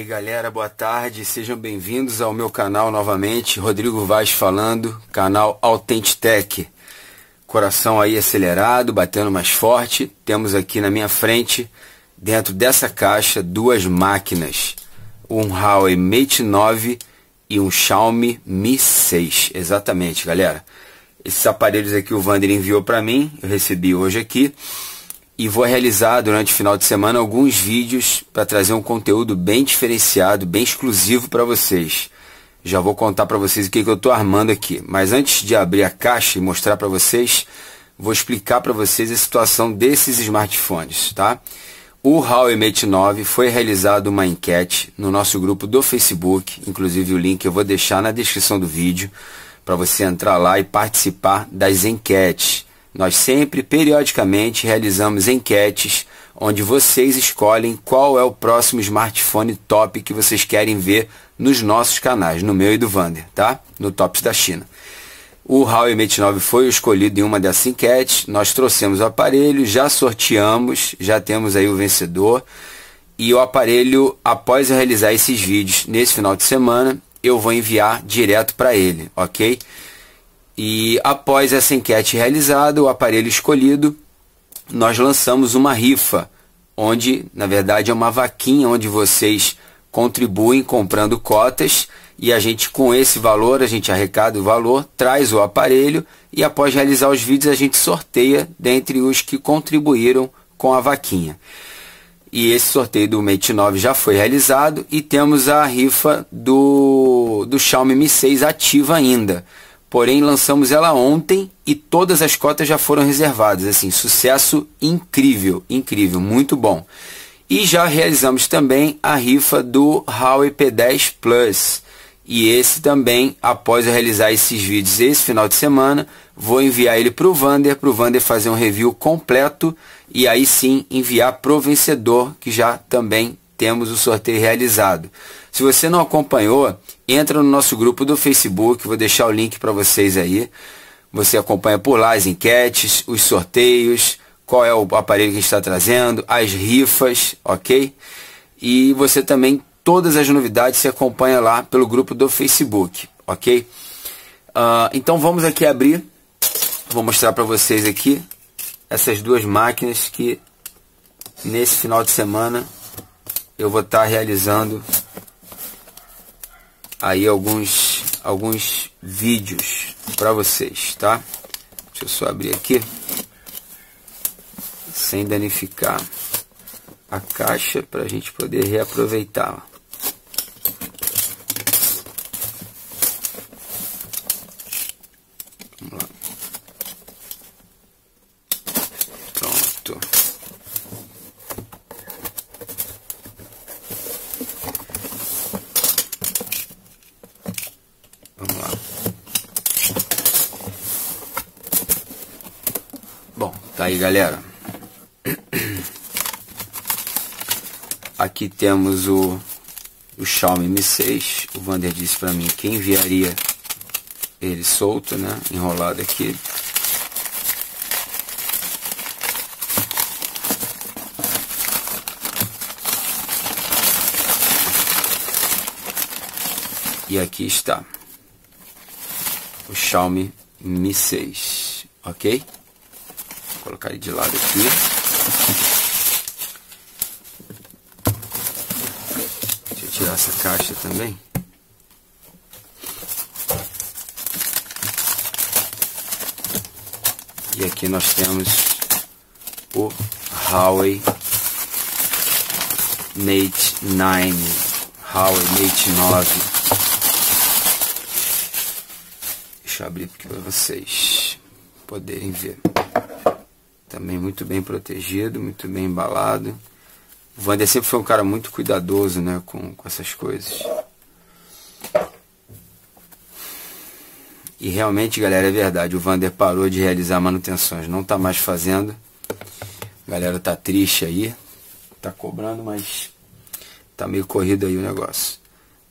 aí galera, boa tarde, sejam bem-vindos ao meu canal novamente, Rodrigo Vaz falando, canal Autentitech. Coração aí acelerado, batendo mais forte. Temos aqui na minha frente, dentro dessa caixa, duas máquinas. Um Huawei Mate 9 e um Xiaomi Mi 6. Exatamente, galera. Esses aparelhos aqui o Vander enviou para mim, eu recebi hoje aqui e vou realizar durante o final de semana alguns vídeos para trazer um conteúdo bem diferenciado, bem exclusivo para vocês. Já vou contar para vocês o que, que eu estou armando aqui. Mas antes de abrir a caixa e mostrar para vocês, vou explicar para vocês a situação desses smartphones, tá? O Huawei Mate 9 foi realizada uma enquete no nosso grupo do Facebook, inclusive o link eu vou deixar na descrição do vídeo para você entrar lá e participar das enquetes. Nós sempre, periodicamente, realizamos enquetes onde vocês escolhem qual é o próximo smartphone top que vocês querem ver nos nossos canais, no meu e do Vander, tá? No Tops da China. O Huawei Mate 9 foi escolhido em uma dessas enquetes, nós trouxemos o aparelho, já sorteamos, já temos aí o vencedor. E o aparelho, após eu realizar esses vídeos nesse final de semana, eu vou enviar direto para ele, ok? E após essa enquete realizada, o aparelho escolhido, nós lançamos uma rifa, onde na verdade é uma vaquinha onde vocês contribuem comprando cotas e a gente com esse valor, a gente arrecada o valor, traz o aparelho e após realizar os vídeos a gente sorteia dentre os que contribuíram com a vaquinha. E esse sorteio do Mate 9 já foi realizado e temos a rifa do, do Xiaomi Mi 6 ativa ainda. Porém, lançamos ela ontem e todas as cotas já foram reservadas. Assim, sucesso incrível, incrível, muito bom. E já realizamos também a rifa do Huawei P10 Plus. E esse também, após eu realizar esses vídeos esse final de semana, vou enviar ele para o Vander, para o Vander fazer um review completo e aí sim enviar para o vencedor, que já também temos o sorteio realizado. Se você não acompanhou, entra no nosso grupo do Facebook, vou deixar o link para vocês aí. Você acompanha por lá as enquetes, os sorteios, qual é o aparelho que a gente está trazendo, as rifas, ok? E você também, todas as novidades se acompanha lá pelo grupo do Facebook, ok? Uh, então vamos aqui abrir, vou mostrar para vocês aqui essas duas máquinas que nesse final de semana eu vou estar tá realizando aí alguns alguns vídeos para vocês, tá? Deixa eu só abrir aqui sem danificar a caixa para a gente poder reaproveitar. Tá aí, galera. Aqui temos o, o Xiaomi Mi 6. O Vander disse para mim que enviaria ele solto, né? Enrolado aqui. E aqui está o Xiaomi Mi 6, ok? Colocar ele de lado aqui. Deixa eu tirar essa caixa também. E aqui nós temos o Huawei Mate 9, Huawei Mate 9. Deixa eu abrir aqui para vocês poderem ver. Também muito bem protegido, muito bem embalado. O Vander sempre foi um cara muito cuidadoso né, com, com essas coisas. E realmente, galera, é verdade. O Vander parou de realizar manutenções. Não está mais fazendo. A galera tá triste aí. Tá cobrando, mas tá meio corrido aí o negócio.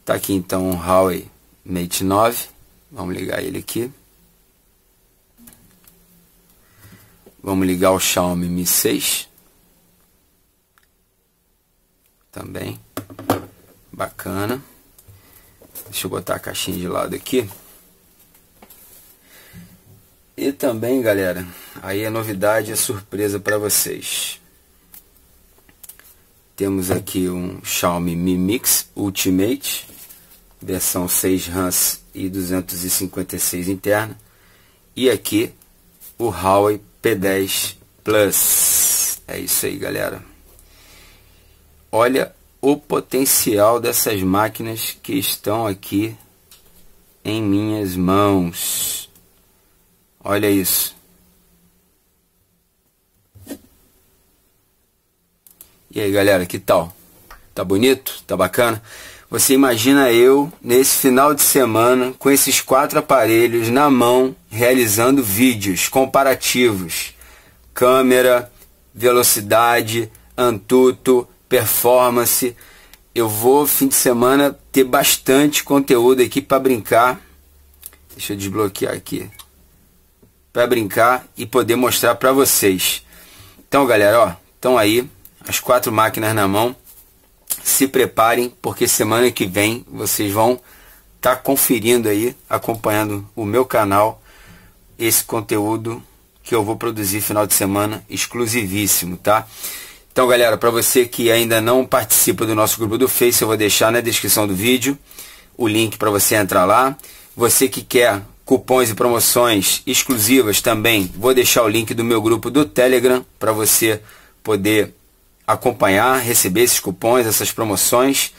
Tá aqui então o Huawei Mate 9. Vamos ligar ele aqui. Vamos ligar o Xiaomi Mi 6. Também. Bacana. Deixa eu botar a caixinha de lado aqui. E também, galera, aí a novidade é surpresa para vocês. Temos aqui um Xiaomi Mi Mix Ultimate, versão 6 RAMs e 256 interna. E aqui o Huawei P10 Plus. É isso aí, galera. Olha o potencial dessas máquinas que estão aqui em minhas mãos. Olha isso. E aí, galera, que tal? Tá bonito? Tá bacana? Você imagina eu nesse final de semana com esses quatro aparelhos na mão realizando vídeos comparativos, câmera, velocidade, antuto, performance. Eu vou fim de semana ter bastante conteúdo aqui para brincar. Deixa eu desbloquear aqui para brincar e poder mostrar para vocês. Então, galera, ó, estão aí as quatro máquinas na mão. Se preparem, porque semana que vem vocês vão estar tá conferindo aí, acompanhando o meu canal, esse conteúdo que eu vou produzir final de semana exclusivíssimo, tá? Então, galera, para você que ainda não participa do nosso grupo do Face, eu vou deixar na descrição do vídeo o link para você entrar lá. Você que quer cupons e promoções exclusivas também. Vou deixar o link do meu grupo do Telegram para você poder acompanhar, receber esses cupons, essas promoções.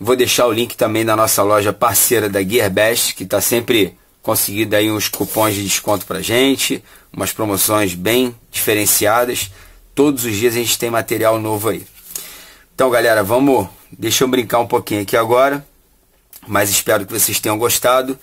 Vou deixar o link também da nossa loja parceira da GearBest, que está sempre conseguindo aí uns cupons de desconto para gente, umas promoções bem diferenciadas. Todos os dias a gente tem material novo aí. Então, galera, vamos. Deixa eu brincar um pouquinho aqui agora, mas espero que vocês tenham gostado.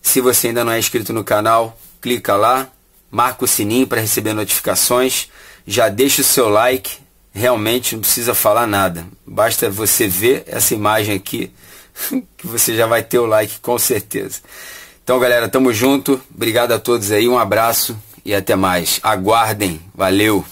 Se você ainda não é inscrito no canal, clica lá, marca o sininho para receber notificações, já deixa o seu like, realmente não precisa falar nada. Basta você ver essa imagem aqui que você já vai ter o like com certeza. Então, galera, tamo junto. Obrigado a todos aí, um abraço e até mais. Aguardem. Valeu.